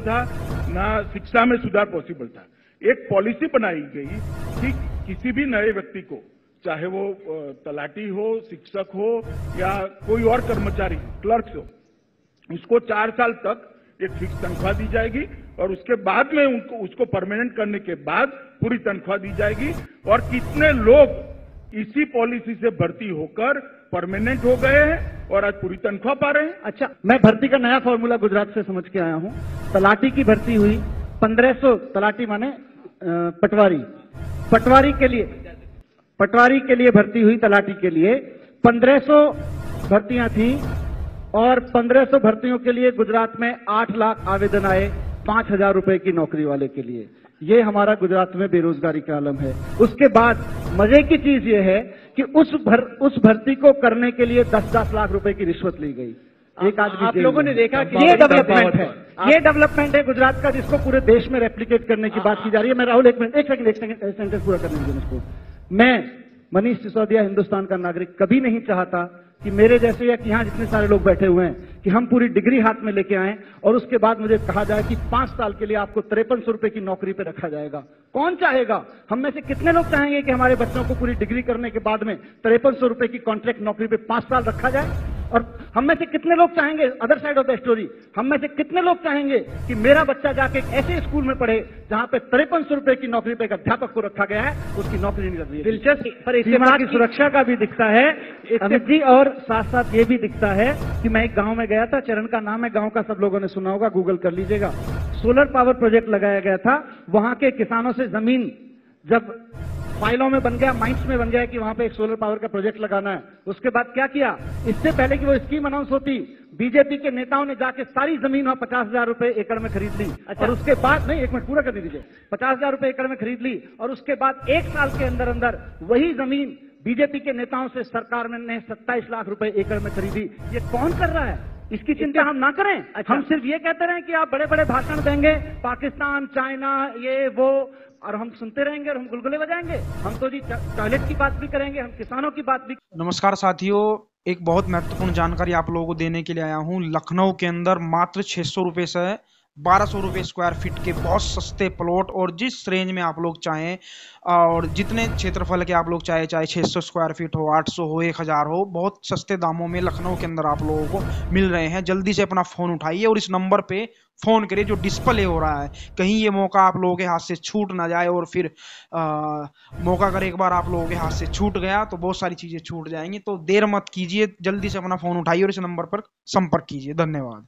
Possible था, ना शिक्षा में सुधार पॉसिबल था। एक पॉलिसी बनाई गई कि किसी भी नए व्यक्ति को, चाहे वो तलाटी हो, शिक्षक हो, या कोई और कर्मचारी क्लर्क हो, उसको चार साल तक एक फिक्स तनख्वाह दी जाएगी और उसके बाद में उनको, उसको परमानेंट करने के बाद पूरी तनख्वाह दी जाएगी। और कितने लोग इसी पॉलिसी से भर्ती होकर परमानेंट हो गए हैं और आज पूरी तनख्वाह पा रहे हैं। अच्छा मैं भर्ती का नया फॉर्मूला गुजरात से समझ के आया हूँ। तलाटी की भर्ती हुई 1500 तलाटी माने पटवारी। पटवारी के लिए, पटवारी के लिए भर्ती हुई तलाटी के लिए 1500 भर्तियाँ थी और 1500 भर्तियों के लिए गुजरात में 8 लाख आवेदन आए पाँच हज़ार रुपए की नौकरी वाले के लिए। ये हमारा गुजरात में बेरोजगारी का आलम है। उसके बाद मज़े की चीज़ ये है कि उस भर उस भर्ती को करने के लिए दस दस लाख रुपए की रिश्वत ली गई। एक आदमी आप लोगों ने। देखा कि ये डेवलपमेंट है। ये डेवलपमेंट है गुजरात का जिसको पूरे देश में रेप्लीकेट करने की बात की जा रही है। मैं राहुल एक मिनट एक सेकंड एक सेंटेंस पूरा करने दीजिए मुझको। मैं मनीष सिसोदिया हिंदुस्तान का नागरिक कभी नहीं चाहता कि मेरे जैसे या कि यहाँ जितने सारे लोग बैठे हुए हैं कि हम पूरी डिग्री हाथ में लेके आए और उसके बाद मुझे कहा जाए कि पाँच साल के लिए आपको तिरपन सौ रुपए की नौकरी पे रखा जाएगा। कौन चाहेगा? हम में से कितने लोग चाहेंगे कि हमारे बच्चों को पूरी डिग्री करने के बाद में तिरपन सौ रुपए की कॉन्ट्रैक्ट नौकरी पे पाँच साल रखा जाए? और हम में से कितने लोग चाहेंगे other side of the story हम में से कितने लोग चाहेंगे कि मेरा बच्चा जाके एक ऐसे स्कूल में पढ़े जहाँ पे तिरपन सौ रुपए की नौकरी पे एक अध्यापक को रखा गया है उसकी नौकरी नहीं लग रही दिलचस्प पर इसके बाद की सुरक्षा का भी दिखता है। अमित जी और साथ साथ ये भी दिखता है कि मैं एक गाँव में गया था चरण का नाम है गाँव का सब लोगों ने सुना होगा गूगल कर लीजिएगा। सोलर पावर प्रोजेक्ट लगाया गया था वहाँ के किसानों से ज़मीन जब फाइलों में बन गया माइंड्स में बन गया कि वहाँ पे एक सोलर पावर का प्रोजेक्ट लगाना है। उसके बाद क्या किया? इससे पहले कि वो स्कीम अनाउंस होती बीजेपी के नेताओं ने जाके सारी ज़मीन वहाँ पचास हज़ार रुपये एकड़ में खरीद ली। अच्छा। और उसके बाद नहीं एक मिनट पूरा कर दीजिए। पचास हज़ार रुपये एकड़ में खरीद ली और उसके बाद एक साल के अंदर अंदर वही ज़मीन बीजेपी के नेताओं से सरकार ने सत्ताईस लाख रुपए एकड़ में खरीदी। ये कौन कर रहा है? इसकी चिंता हम ना करें। अच्छा। हम सिर्फ़ ये कहते रहे कि आप बड़े बड़े भाषण देंगे पाकिस्तान चाइना ये वो और हम सुनते रहेंगे और हम गुलगुले बजाएँगे। हम तो जी टॉयलेट की बात भी करेंगे हम किसानों की बात भी नमस्कार साथियों एक बहुत महत्वपूर्ण जानकारी आप लोगों को देने के लिए आया हूँ। लखनऊ के अंदर मात्र छह सौ रुपये से बारह सौ रुपये स्क्वायर फीट के बहुत सस्ते प्लॉट और जिस रेंज में आप लोग चाहें और जितने क्षेत्रफल के आप लोग चाहे चाहे 600 स्क्वायर फीट हो 800 हो 1000 हो बहुत सस्ते दामों में लखनऊ के अंदर आप लोगों को मिल रहे हैं। जल्दी से अपना फ़ोन उठाइए और इस नंबर पे फ़ोन करिए जो डिस्प्ले हो रहा है। कहीं ये मौका आप लोगों के हाथ से छूट ना जाए और फिर आ, मौका अगर एक बार आप लोगों के हाथ से छूट गया तो बहुत सारी चीज़ें छूट जाएँगी। तो देर मत कीजिए जल्दी से अपना फ़ोन उठाइए और इस नंबर पर संपर्क कीजिए। धन्यवाद।